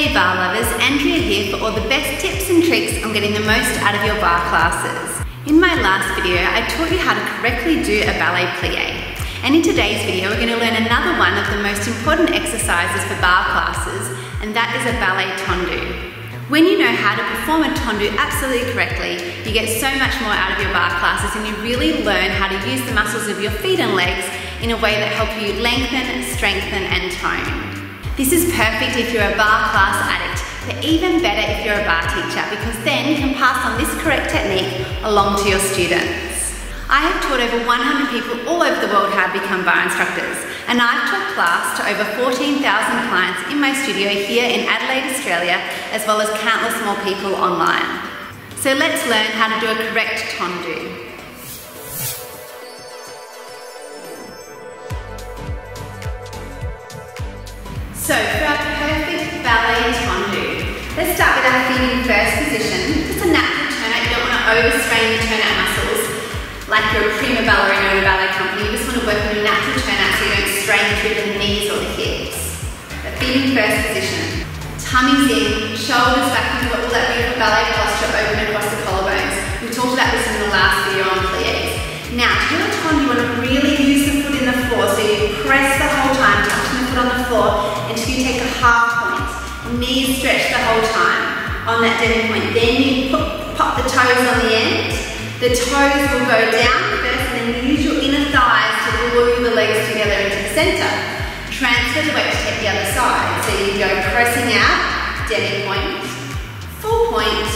Hey barre lovers, Andrea here for all the best tips and tricks on getting the most out of your barre classes. In my last video, I taught you how to correctly do a ballet plie. And in today's video, we're going to learn another one of the most important exercises for barre classes, and that is a ballet tendu. When you know how to perform a tendu absolutely correctly, you get so much more out of your barre classes and you really learn how to use the muscles of your feet and legs in a way that help you lengthen, strengthen and tone. This is perfect if you're a barre class addict, but even better if you're a barre teacher because then you can pass on this correct technique along to your students. I have taught over 100 people all over the world how to become barre instructors, and I've taught class to over 14,000 clients in my studio here in Adelaide, Australia, as well as countless more people online. So let's learn how to do a correct tendu. So for our perfect ballet tendu, let's start with our feet in first position. Just a natural turnout, you don't want to overstrain the turnout muscles like you're a prima ballerina in a ballet company. You just want to work on a natural turnout so you don't strain through the knees or the hips. But feet in first position. Tummy's in, shoulders back into all that beautiful ballet posture open across the collarbones. We talked about this in the last video on plies. Now, to do a tendu, you want to really use the foot in the floor so you press the whole time, touching the foot on the floor take a half point. Knees stretch the whole time on that demi point. Then you put, pop the toes on the end. The toes will go down first and then use your inner thighs to glue the legs together into the center. Transfer the weight to take the other side. So you go pressing out, demi point, full point,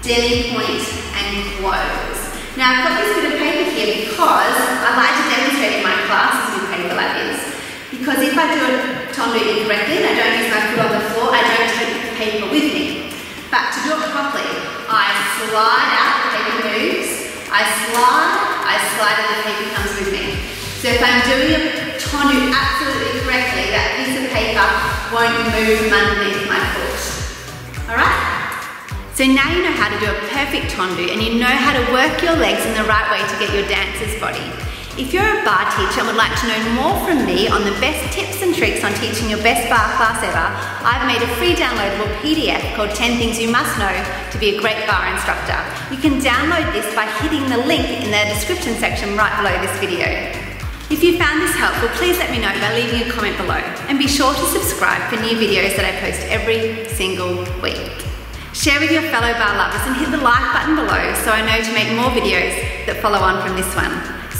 demi point, and close. Now I've got this bit of paper here because I like to demonstrate in my classes with paper like this. Because if I do a tendu incorrectly I don't use my foot on the floor, I don't take the paper with me. But to do it properly, I slide out, the paper moves, I slide, I slide and the paper comes with me. So if I'm doing a tendu absolutely correctly, that piece of paper won't move underneath my foot. Alright? So now you know how to do a perfect tendu and you know how to work your legs in the right way to get your dancer's body. If you're a barre teacher and would like to know more from me on the best tips and tricks on teaching your best barre class ever, I've made a free downloadable PDF called 10 Things You Must Know to be a great barre instructor. You can download this by hitting the link in the description section right below this video. If you found this helpful, please let me know by leaving a comment below and be sure to subscribe for new videos that I post every single week. Share with your fellow barre lovers and hit the like button below so I know to make more videos that follow on from this one.